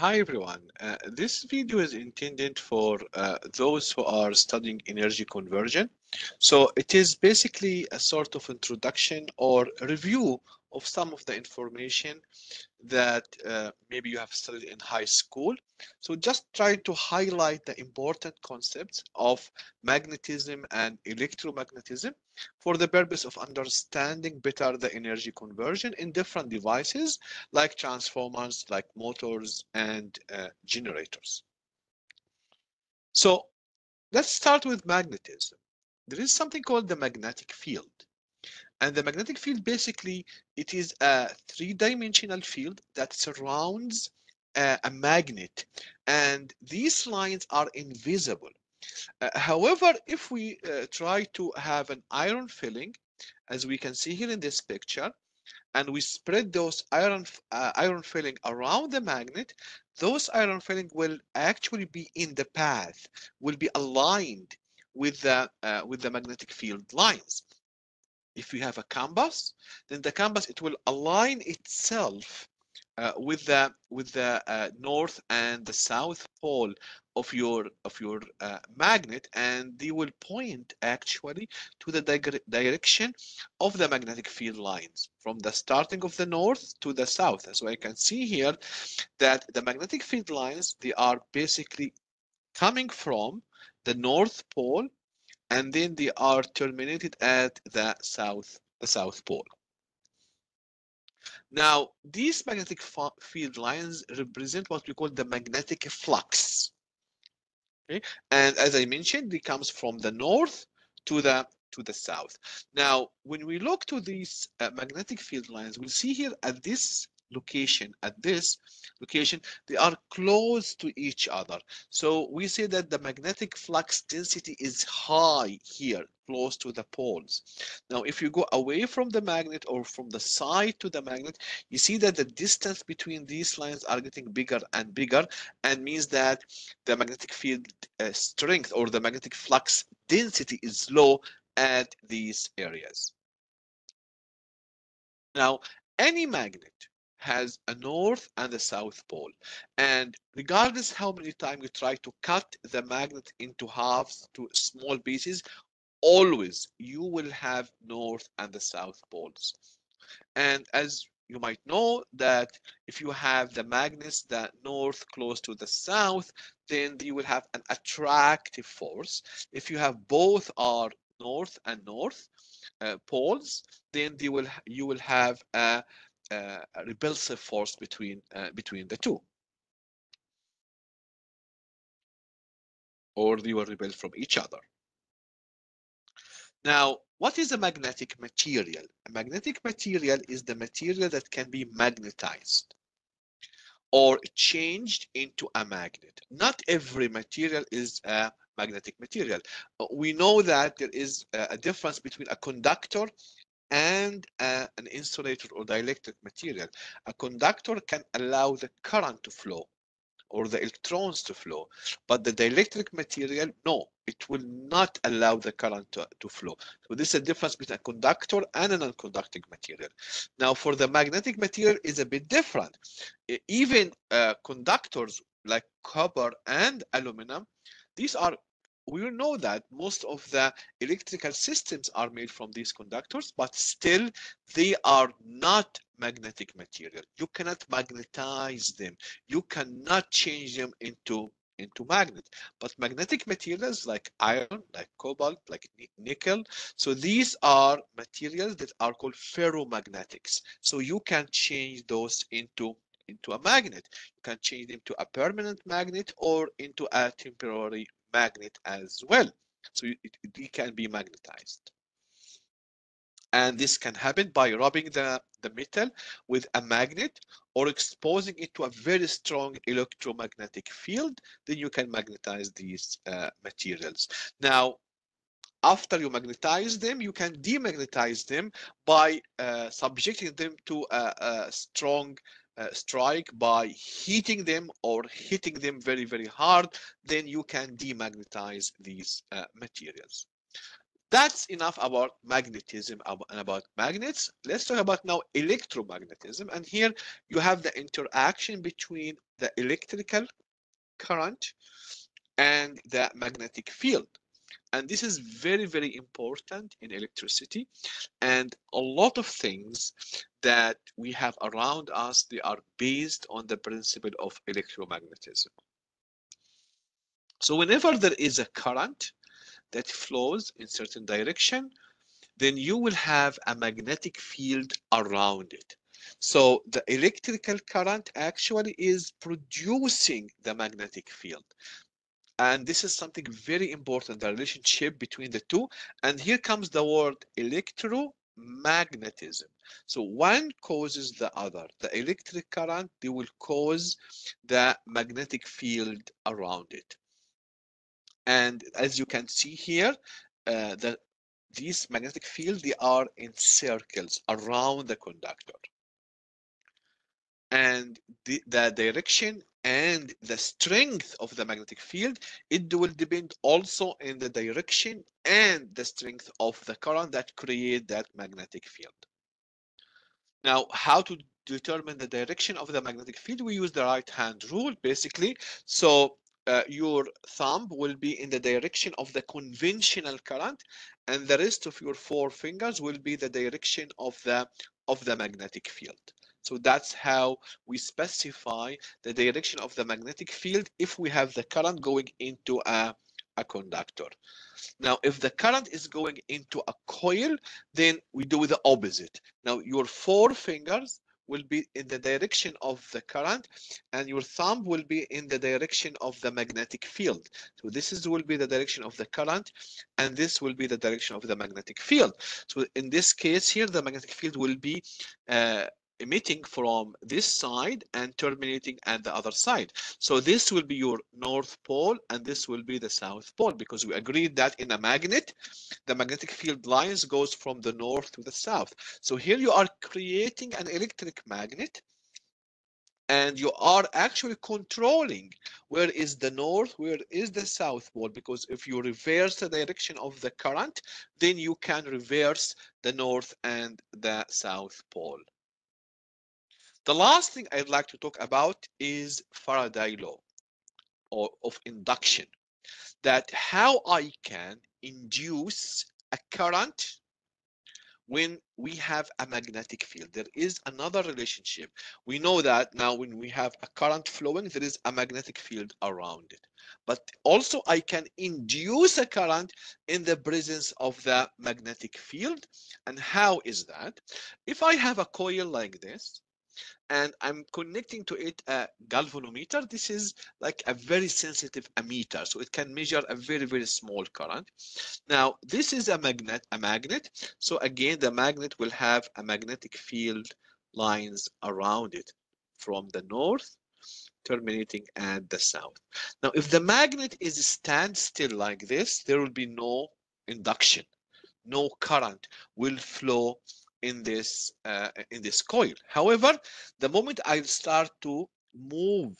Hi everyone. Uh, this video is intended for uh, those who are studying energy conversion. So it is basically a sort of introduction or review of some of the information that uh, maybe you have studied in high school. So just try to highlight the important concepts of magnetism and electromagnetism for the purpose of understanding better the energy conversion in different devices like transformers, like motors and uh, generators. So let's start with magnetism. There is something called the magnetic field. And the magnetic field basically, it is a three-dimensional field that surrounds uh, a magnet. And these lines are invisible. Uh, however, if we uh, try to have an iron filling, as we can see here in this picture, and we spread those iron uh, iron filling around the magnet, those iron filling will actually be in the path, will be aligned with the uh, with the magnetic field lines if you have a compass, then the compass it will align itself uh, with the with the uh, north and the south pole of your of your uh, magnet, and they will point actually to the di direction of the magnetic field lines from the starting of the north to the south. So I can see here that the magnetic field lines they are basically coming from the north pole and then they are terminated at the south the south pole. Now these magnetic field lines represent what we call the magnetic flux. Okay? And as i mentioned it comes from the north to the to the south. Now when we look to these uh, magnetic field lines we'll see here at this location. At this location they are close to each other. So we say that the magnetic flux density is high here close to the poles. Now if you go away from the magnet or from the side to the magnet you see that the distance between these lines are getting bigger and bigger and means that the magnetic field uh, strength or the magnetic flux density is low at these areas. Now any magnet has a north and a south pole. And regardless how many times you try to cut the magnet into halves to small pieces, always you will have north and the south poles. And as you might know that if you have the magnets that north close to the south, then you will have an attractive force. If you have both are north and north uh, poles, then you will you will have a uh, repulsive force between uh, between the two. Or they will repel from each other. Now what is a magnetic material? A magnetic material is the material that can be magnetized or changed into a magnet. Not every material is a magnetic material. We know that there is a difference between a conductor and uh, an insulator or dielectric material. A conductor can allow the current to flow or the electrons to flow, but the dielectric material, no, it will not allow the current to, to flow. So this is a difference between a conductor and a non-conducting material. Now for the magnetic material is a bit different. Even uh, conductors like copper and aluminum, these are we know that most of the electrical systems are made from these conductors, but still they are not magnetic material. You cannot magnetize them. You cannot change them into into magnet. But magnetic materials like iron, like cobalt, like nickel, so these are materials that are called ferromagnetics. So you can change those into into a magnet. You can change them to a permanent magnet or into a temporary magnet as well. So it, it can be magnetized. And this can happen by rubbing the, the metal with a magnet or exposing it to a very strong electromagnetic field, then you can magnetize these uh, materials. Now, after you magnetize them, you can demagnetize them by uh, subjecting them to a, a strong uh, strike by heating them or hitting them very, very hard, then you can demagnetize these uh, materials. that's enough about magnetism and about magnets. Let's talk about now electromagnetism. And here you have the interaction between the electrical current and the magnetic field. And this is very, very important in electricity. And a lot of things that we have around us, they are based on the principle of electromagnetism. So whenever there is a current that flows in certain direction, then you will have a magnetic field around it. So the electrical current actually is producing the magnetic field. And this is something very important, the relationship between the two. And here comes the word electromagnetism. So one causes the other. The electric current, they will cause the magnetic field around it. And as you can see here, uh, the, these magnetic field, they are in circles around the conductor. And the, the direction and the strength of the magnetic field, it will depend also in the direction and the strength of the current that create that magnetic field. Now, how to determine the direction of the magnetic field? We use the right hand rule, basically. So uh, your thumb will be in the direction of the conventional current and the rest of your four fingers will be the direction of the of the magnetic field so that's how we specify the direction of the magnetic field if we have the current going into a, a conductor. Now, if the current is going into a coil, then we do the opposite. Now, your four fingers will be in the direction of the current and your thumb will be in the direction of the magnetic field. So this is will be the direction of the current and this will be the direction of the magnetic field. So in this case here, the magnetic field will be uh, emitting from this side and terminating at the other side. So this will be your north pole and this will be the south pole because we agreed that in a magnet, the magnetic field lines goes from the north to the south. So here you are creating an electric magnet and you are actually controlling where is the north where is the south pole because if you reverse the direction of the current then you can reverse the north and the south pole the last thing I'd like to talk about is Faraday law or of induction. That how I can induce a current when we have a magnetic field. There is another relationship. We know that now when we have a current flowing, there is a magnetic field around it. But also I can induce a current in the presence of the magnetic field. And how is that? If I have a coil like this, and I'm connecting to it a galvanometer. This is like a very sensitive ammeter, so it can measure a very, very small current. Now, this is a magnet, a magnet. So again, the magnet will have a magnetic field lines around it from the north terminating at the south. Now, if the magnet is standstill like this, there will be no induction, no current will flow in this uh, in this coil. However, the moment I start to move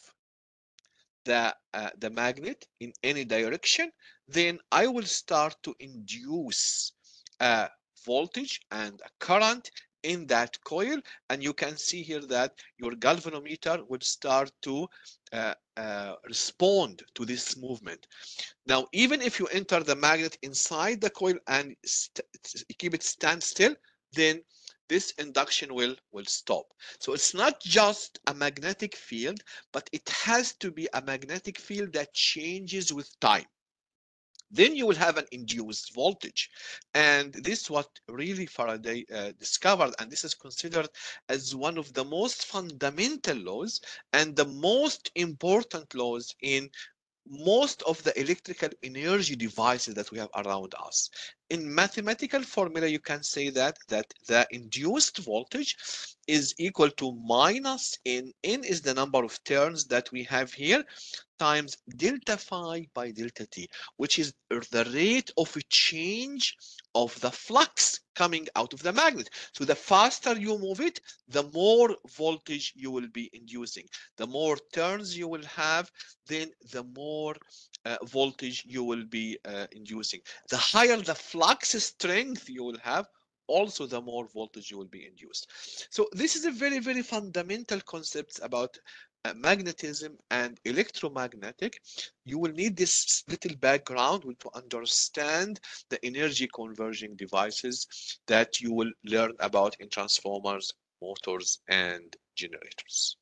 the uh, the magnet in any direction, then I will start to induce a voltage and a current in that coil and you can see here that your galvanometer would start to uh, uh, respond to this movement now even if you enter the magnet inside the coil and keep it stand still then this induction will will stop. So it's not just a magnetic field but it has to be a magnetic field that changes with time. Then you will have an induced voltage. And this is what really faraday uh, discovered and this is considered as one of the most fundamental laws and the most important laws in most of the electrical energy devices that we have around us. In mathematical formula, you can say that that the induced voltage is equal to minus n. n is the number of turns that we have here times delta phi by delta t, which is the rate of change of the flux coming out of the magnet. So the faster you move it, the more voltage you will be inducing. The more turns you will have, then the more uh, voltage you will be uh, inducing. The higher the flux strength you will have, also the more voltage you will be induced. So this is a very, very fundamental concepts about uh, magnetism and electromagnetic. You will need this little background to understand the energy converging devices that you will learn about in transformers, motors, and generators.